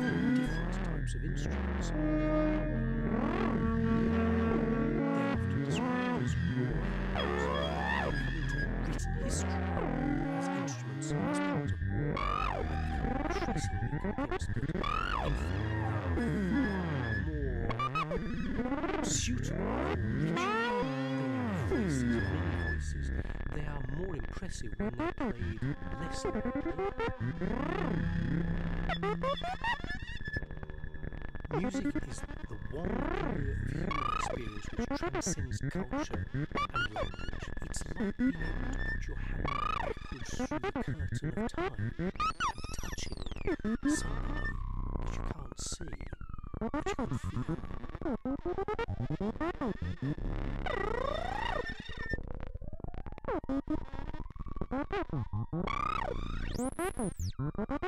That makes them very different types of instruments. They're often described as. They come into written history as instruments as part of war and increasingly fact, they are mm. more suitable for ritual. They have voices, many voices. They more impressive when they're played less loudly. Music is the one area of human experience which transcends culture and language. It's like being able to put your hand backwards through the curtain of time and touching somebody that you can't see, but you can feel. Thank you.